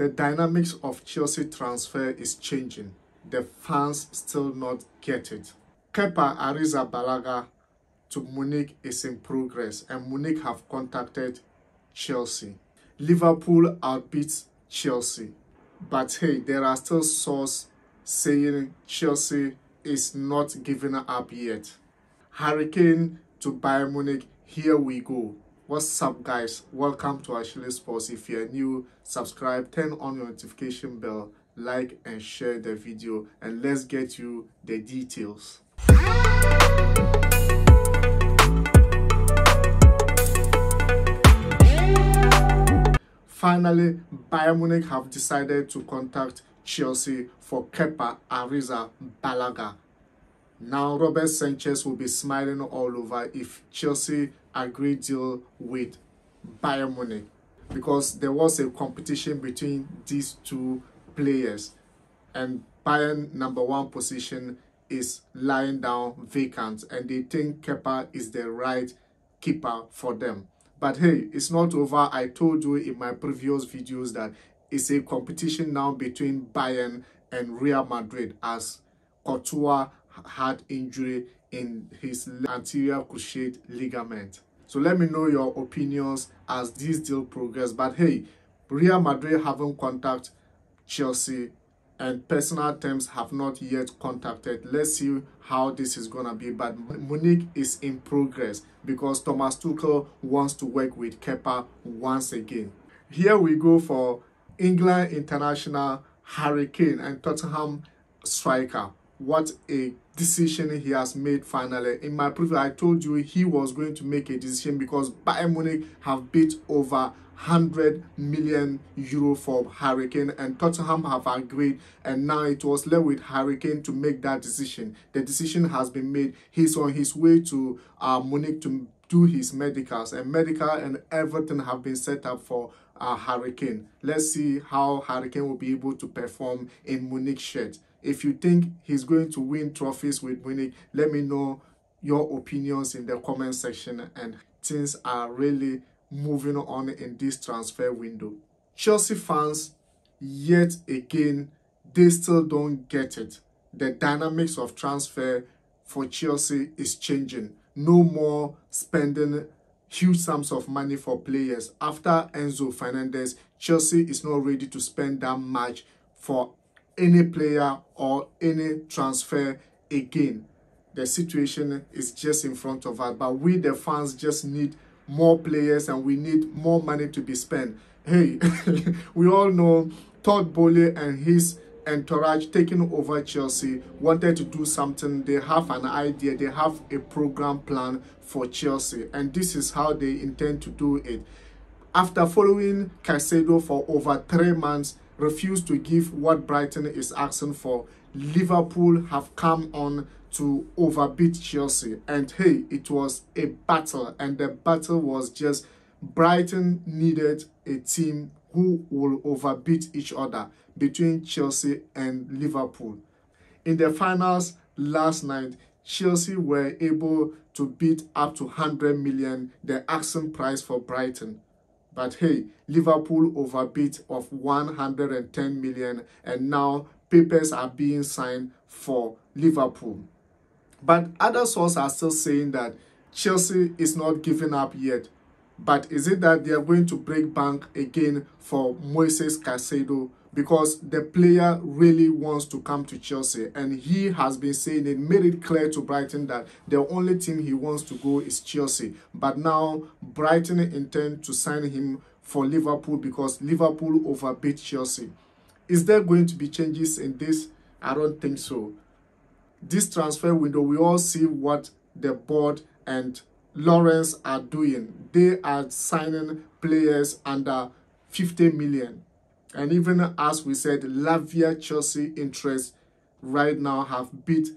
The dynamics of Chelsea transfer is changing. The fans still not get it. Kepa Arrizabalaga to Munich is in progress and Munich have contacted Chelsea. Liverpool outbeats Chelsea. But hey, there are still sources saying Chelsea is not giving up yet. Harry Kane to Bayern Munich, here we go. What's up guys? Welcome to Ashili Sports. If you're new, subscribe, turn on your notification bell, like and share the video and let's get you the details. Finally, Bayern Munich have decided to contact Chelsea for Kepa Ariza Balaga. Now, Robert Sanchez will be smiling all over if Chelsea agree deal with Bayern Munich because there was a competition between these two players and Bayern number one position is lying down vacant and they think Kepa is the right keeper for them. But hey, it's not over. I told you in my previous videos that it's a competition now between Bayern and Real Madrid as Courtois had injury in his anterior cruciate ligament. So let me know your opinions as this deal progresses. But hey, Real Madrid haven't contacted Chelsea and personal terms have not yet contacted. Let's see how this is gonna be. But Munich is in progress because Thomas Tuchel wants to work with Kepa once again. Here we go for England international Harry Kane and Tottenham striker. What a decision he has made finally. In my preview, I told you he was going to make a decision because Bayern Munich have bid over 100 million euro for Harry Kane and Tottenham have agreed and now it was left with Harry Kane to make that decision. The decision has been made. He's on his way to uh, Munich to do his medicals and medical and everything have been set up for uh, Harry Kane. Let's see how Harry Kane will be able to perform in Munich shirt. If you think he's going to win trophies with Munich, let me know your opinions in the comment section and things are really moving on in this transfer window. Chelsea fans, yet again, they still don't get it. The dynamics of transfer for Chelsea is changing. No more spending huge sums of money for players. After Enzo Fernandez, Chelsea is not ready to spend that much for any player or any transfer again. The situation is just in front of us, but we the fans just need more players and we need more money to be spent. Hey, we all know Todd Boehly and his entourage taking over Chelsea wanted to do something. They have an idea, they have a program plan for Chelsea, and this is how they intend to do it. After following Caicedo for over three months, refused to give what Brighton is asking for, Liverpool have come on to overbeat Chelsea. And hey, it was a battle, and the battle was just Brighton needed a team who will overbeat each other between Chelsea and Liverpool. In the finals last night, Chelsea were able to beat up to 100 million, the asking price for Brighton. But hey, Liverpool overbeat of 110 million and now papers are being signed for Liverpool. But other sources are still saying that Chelsea is not giving up yet. But is it that they are going to break bank again for Moises Caicedo? Because the player really wants to come to Chelsea and he has been saying it, made it clear to Brighton that the only team he wants to go is Chelsea. But now Brighton intend to sign him for Liverpool because Liverpool overbeat Chelsea. Is there going to be changes in this? I don't think so this transfer window, we all see what the board and Lawrence are doing. They are signing players under 50 million. And even as we said, Lavia Chelsea interest right now have beat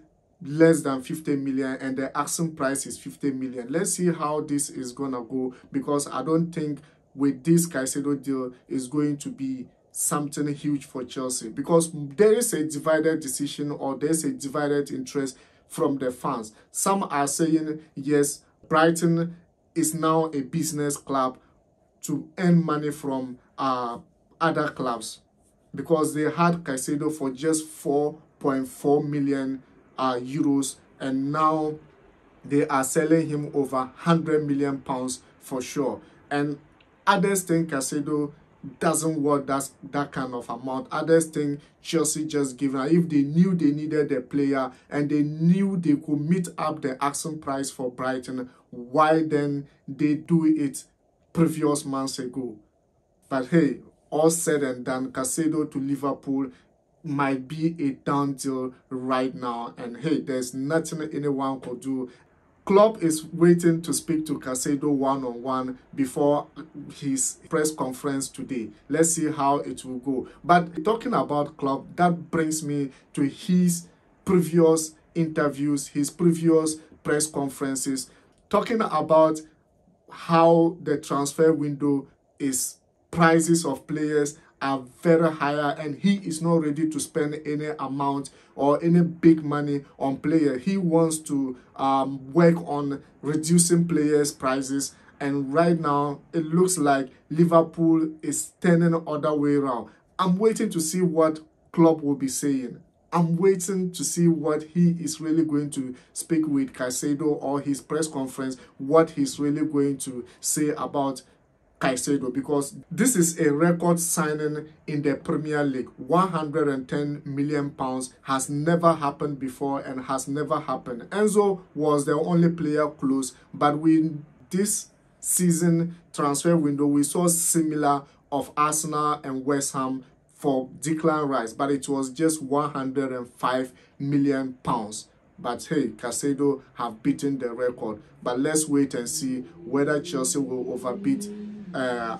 less than 50 million and the asking price is 50 million. Let's see how this is gonna go because I don't think with this Caicedo deal is going to be something huge for Chelsea because there is a divided decision or there's a divided interest from the fans. Some are saying, yes, Brighton is now a business club to earn money from uh, other clubs. because they had Caicedo for just 4.4 million uh, euros and now they are selling him over 100 million pounds for sure. And others think Caicedo doesn't worth that, that kind of amount. Others think Chelsea just given if they knew they needed a player and they knew they could meet up the asking price for Brighton, why then they do it previous months ago? But hey, all said and done, Caicedo to Liverpool might be a done deal right now. And hey, there's nothing anyone could do Klopp is waiting to speak to Caicedo one-on-one before his press conference today. Let's see how it will go. But talking about Klopp, that brings me to his previous interviews, his previous press conferences, talking about how the transfer window is prices of players are very higher and he is not ready to spend any amount or any big money on player. He wants to um, work on reducing players prices and right now it looks like liverpool is turning other way around i'm waiting to see what Klopp will be saying. I'm waiting to see what he is really going to speak with Caicedo or his press conference, what he's really going to say about Caicedo because this is a record signing in the Premier League. 110 million pounds has never happened before and has never happened. Enzo was the only player close, but we this season transfer window we saw similar of Arsenal and West Ham for Declan Rice, but it was just 105 million pounds. But hey, Caicedo have beaten the record. But let's wait and see whether Chelsea will overbeat uh,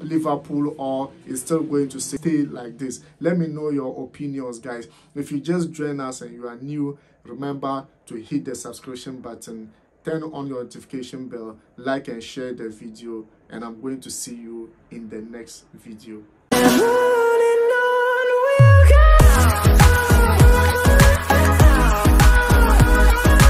Liverpool or is still going to stay like this. Let me know your opinions, guys. If you just join us and you are new, remember to hit the subscription button, turn on your notification bell, like and share the video, and I'm going to see you in the next video.